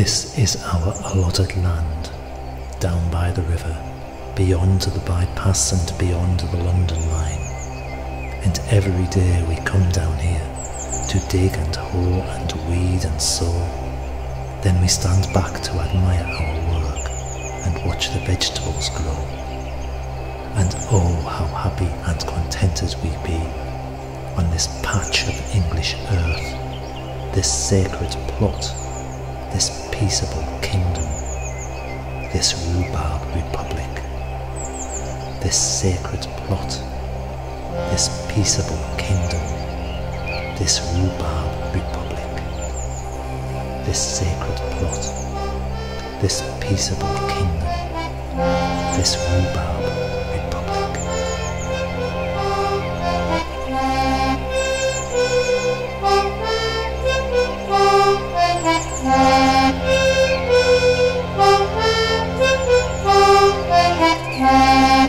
This is our allotted land, down by the river, beyond the bypass and beyond the London line. And every day we come down here to dig and hoe and weed and sow. Then we stand back to admire our work and watch the vegetables grow. And oh, how happy and contented we be on this patch of English earth, this sacred plot, this peaceable kingdom, this rhubarb republic, this sacred plot, this peaceable kingdom, this rhubarb republic, this sacred plot, this peaceable kingdom, this rhubarb Música